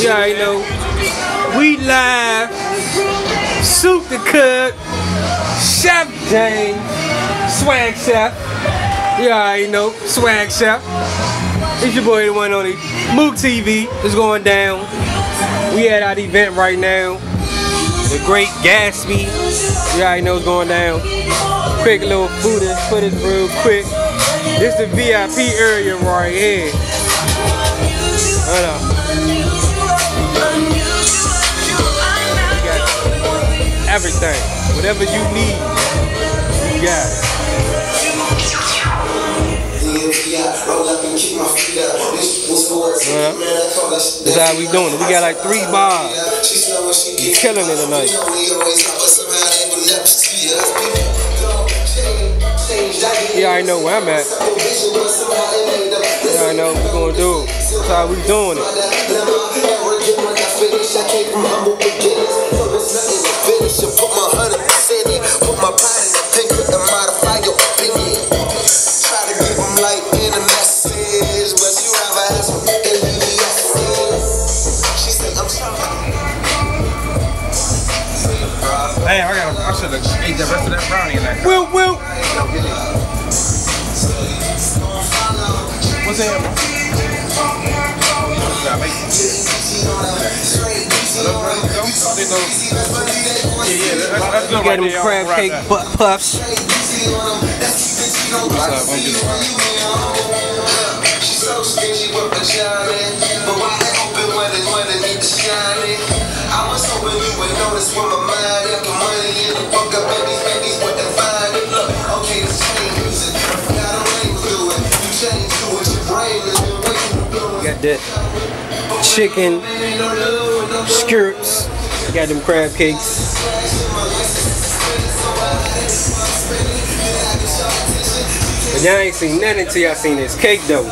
You already know. We live. Soup the cook. Chef James. Swag Chef. You already know. Swag Chef. It's your boy, the one on the Mook TV. It's going down. We at our event right now. The Great Gatsby. You already know what's going down. Quick little footage, footage real quick. This the VIP area right here. Hold on. Everything. Whatever you need, you got it. Uh-huh. That's how we doing it. We got like three bars. We killing it tonight. You already know where I'm at. You already know what we're gonna do. That's how we doing it. Put my hundred percent in, put my pride in the pink and modify your opinion. Try to give them light in a message, but you rather have some ABS. She said, I'm sorry. Hey, I got. I should have ate the rest of that brownie like. Will, Will. What's that? bro? Yeah, make Yeah, yeah, that's, that's You got them there. crab Right cake there. butt puffs. What's up? I'm just She's so stingy with the shining, but why open when it's when it need to shine it? I was hoping you would notice when my mind got the money in the book up and these babies wouldn't find it. Look, okay, the same music, got a label to it. You change to it, your brain is the way you do it. Got that chicken skirts. Got them crab cakes. But y'all ain't seen nothing till y'all seen this cake though.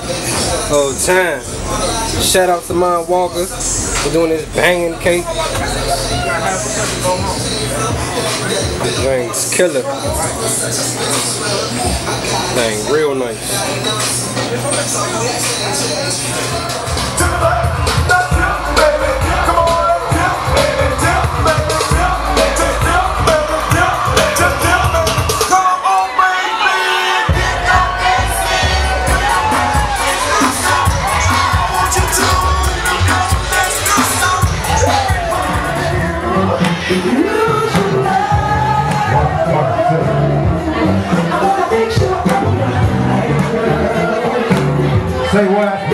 Whole time. Shout out to Mon Walker for doing this banging cake. This thing's killer. Thing real nice. Say what?